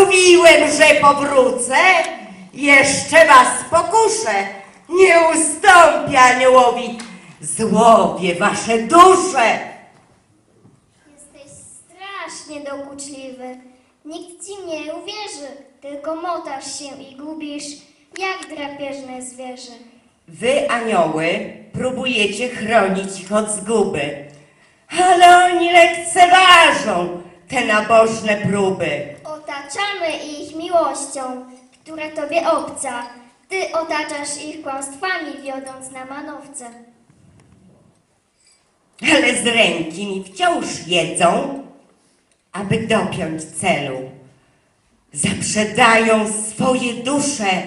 Mówiłem, że powrócę. Jeszcze was pokuszę. Nie ustąpię aniołowi. Złowię wasze dusze. Jesteś strasznie dokuczliwy. Nikt ci nie uwierzy, tylko motasz się i gubisz, jak drapieżne zwierzę. Wy, anioły, próbujecie chronić ich od zguby. Ale oni lekceważą te nabożne próby. Otaczamy ich miłością, która tobie obca. Ty otaczasz ich kłamstwami, wiodąc na manowce. ale z ręki mi wciąż jedzą, aby dopiąć celu. Zaprzedają swoje dusze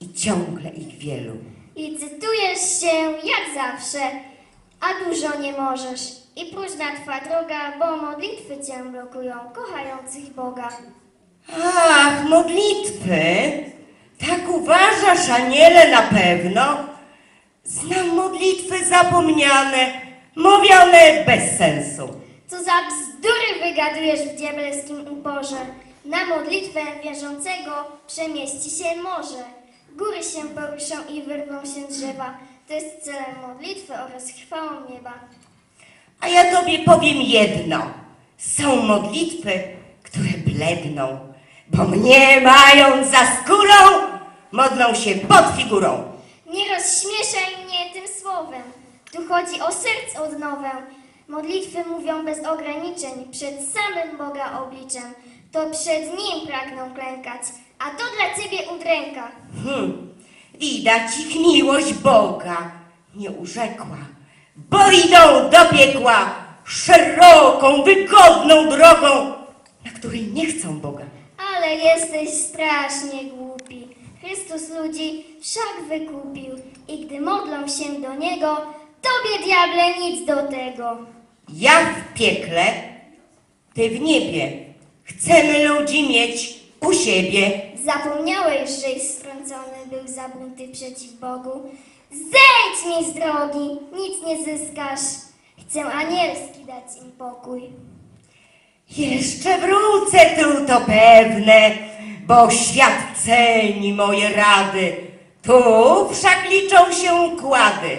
i ciągle ich wielu. I cytujesz się jak zawsze, a dużo nie możesz. I próżna twa droga, bo modlitwy cię blokują, kochających Boga. Ach, modlitwy? Tak uważasz, aniele, na pewno? Znam modlitwy zapomniane, mówione bez sensu. Co za bzdury wygadujesz w diabelskim uporze. Na modlitwę wierzącego przemieści się morze. Góry się poruszą i wyrwą się drzewa. To jest celem modlitwy oraz chwałą nieba. A ja tobie powiem jedno. Są modlitwy, które bledną, bo mnie mając za skórą, modlą się pod figurą. Nie rozśmieszaj mnie tym słowem. Tu chodzi o serc odnowę. Modlitwy mówią bez ograniczeń, przed samym Boga obliczem. To przed Nim pragną klękać, a to dla Ciebie udręka. Hmm, widać ich miłość Boga nie urzekła, bo idą do piekła szeroką, wygodną drogą, na której nie chcą Boga. Ale jesteś strasznie głupi. Chrystus ludzi wszak wykupił i gdy modlą się do Niego, Tobie diable nic do tego. Ja w piekle, ty w niebie. Chcemy ludzi mieć u siebie. Zapomniałeś, żeś strącony był za bunty przeciw Bogu. Zejdź mi z drogi, nic nie zyskasz. Chcę anielski dać im pokój. Jeszcze wrócę tu, to pewne, bo świat ceni moje rady. Tu wszak liczą się układy,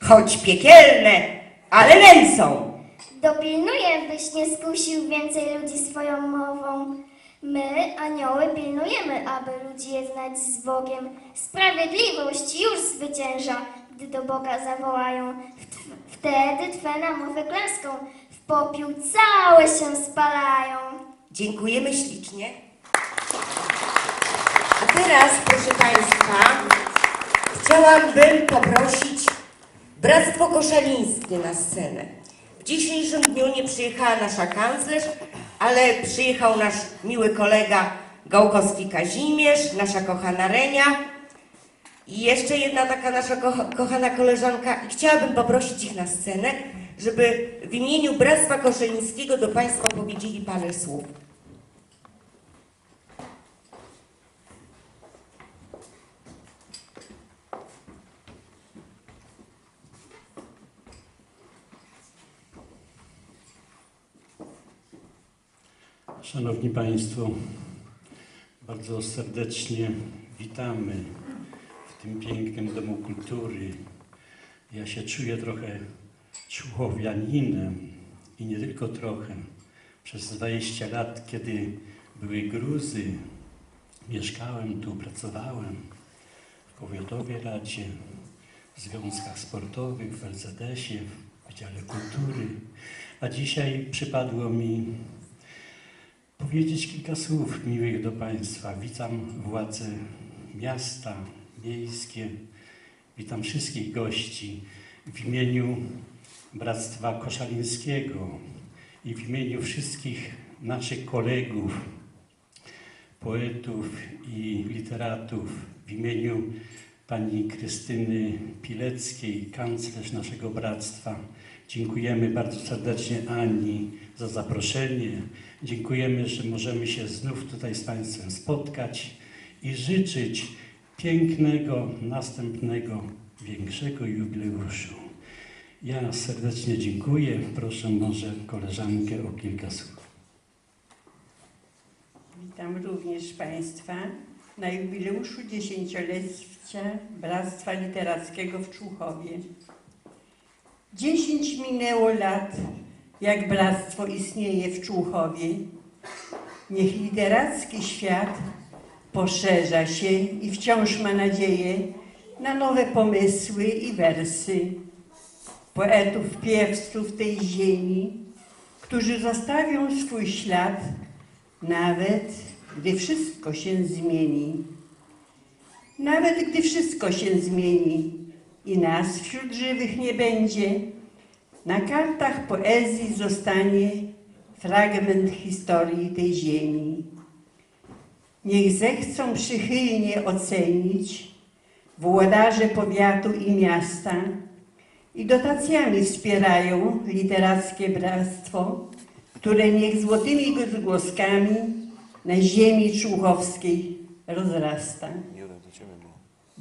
choć piekielne, ale nęcą. Dopilnuję, byś nie skusił więcej ludzi swoją mową. My, anioły, pilnujemy, aby ludzi jednać z Bogiem. Sprawiedliwość już zwycięża, gdy do Boga zawołają. Wt- Wtedy Twe namowy klęską, w popiół całe się spalają. Dziękujemy ślicznie. A teraz, proszę Państwa, chciałabym poprosić Bractwo Koszalińskie na scenę. W dzisiejszym dniu nie przyjechała nasza kanclerz, ale przyjechał nasz miły kolega Gałkowski Kazimierz, nasza kochana Renia i jeszcze jedna taka nasza ko- kochana koleżanka. I chciałabym poprosić ich na scenę, żeby w imieniu Bractwa Koszalińskiego do Państwa powiedzieli parę słów. Szanowni Państwo, bardzo serdecznie witamy w tym pięknym Domu Kultury. Ja się czuję trochę człowianinem i nie tylko trochę. Przez 20 lat, kiedy były gruzy, mieszkałem tu, pracowałem w Powiatowej Radzie, w związkach sportowych, w LZS-ie, w Wydziale Kultury, a dzisiaj przypadło mi powiedzieć kilka słów miłych do Państwa. Witam władze miasta, miejskie, witam wszystkich gości w imieniu Bractwa Koszalińskiego i w imieniu wszystkich naszych kolegów, poetów i literatów, w imieniu pani Krystyny Pileckiej, kanclerz naszego bractwa. Dziękujemy bardzo serdecznie Ani za zaproszenie. Dziękujemy, że możemy się znów tutaj z Państwem spotkać i życzyć pięknego, następnego, większego jubileuszu. Ja serdecznie dziękuję. Proszę może koleżankę o kilka słów. Witam również Państwa na jubileuszu dziesięciolecia Bractwa Literackiego w Człuchowie. Dziesięć minęło lat, jak Bractwo istnieje w Człuchowie. Niech literacki świat poszerza się i wciąż ma nadzieję na nowe pomysły i wersy poetów, piewców tej ziemi, którzy zostawią swój ślad, nawet gdy wszystko się zmieni. Nawet gdy wszystko się zmieni i nas wśród żywych nie będzie, na kartach poezji zostanie fragment historii tej ziemi. Niech zechcą przychylnie ocenić włodarze powiatu i miasta i dotacjami wspierają literackie bractwo, które niech złotymi głoskami na ziemi człuchowskiej rozrasta.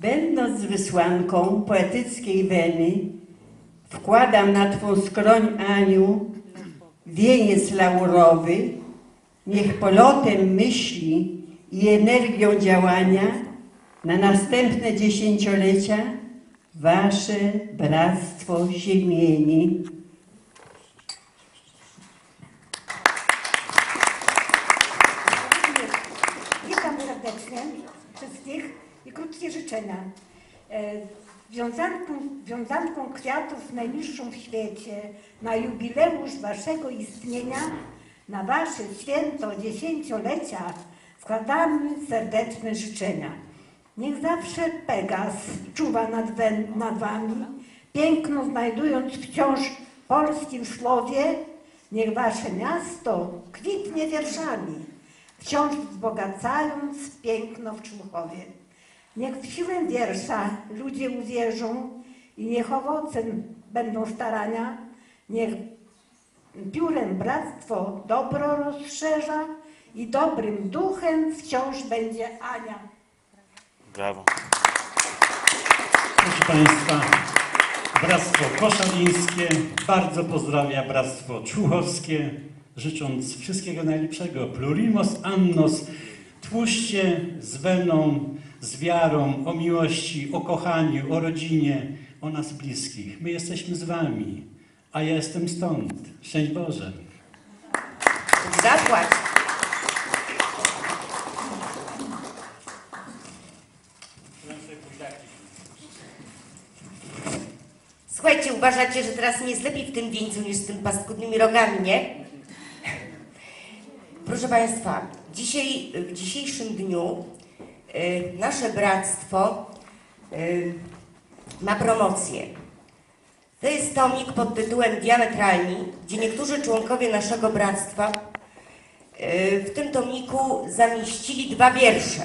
Będąc wysłanką poetyckiej weny, wkładam na Twą skroń, Aniu, wieniec laurowy, niech polotem myśli i energią działania na następne dziesięciolecia Wasze Bractwo Ziemieni. Witam serdecznie krótkie życzenia. E, Wiązanką, wiązanką kwiatów najniższą w świecie na jubileusz Waszego istnienia, na Wasze święto dziesięciolecia składamy serdeczne życzenia. Niech zawsze Pegas czuwa nad, nad Wami, piękno znajdując wciąż w polskim słowie, niech Wasze miasto kwitnie wierszami wciąż wzbogacając piękno w Człuchowie. Niech w siłę wiersza ludzie uwierzą i niech owocem będą starania, niech piórem bractwo dobro rozszerza i dobrym duchem wciąż będzie Ania. Brawo. Proszę Państwa, Bractwo Koszalińskie bardzo pozdrawia Bractwo Człuchowskie, życząc wszystkiego najlepszego. Plurimos annos, tłuście z weną, z wiarą, o miłości, o kochaniu, o rodzinie, o nas bliskich. My jesteśmy z Wami, a ja jestem stąd. Szczęść Boże. Zapłać. Słuchajcie, uważacie, że teraz nie jest lepiej w tym wieńcu niż z tym paskudnymi rogami, nie? Proszę Państwa, dzisiaj, w dzisiejszym dniu nasze bractwo y, ma promocję. To jest tomik pod tytułem Diametralni, gdzie niektórzy członkowie naszego bractwa y, w tym tomiku zamieścili dwa wiersze.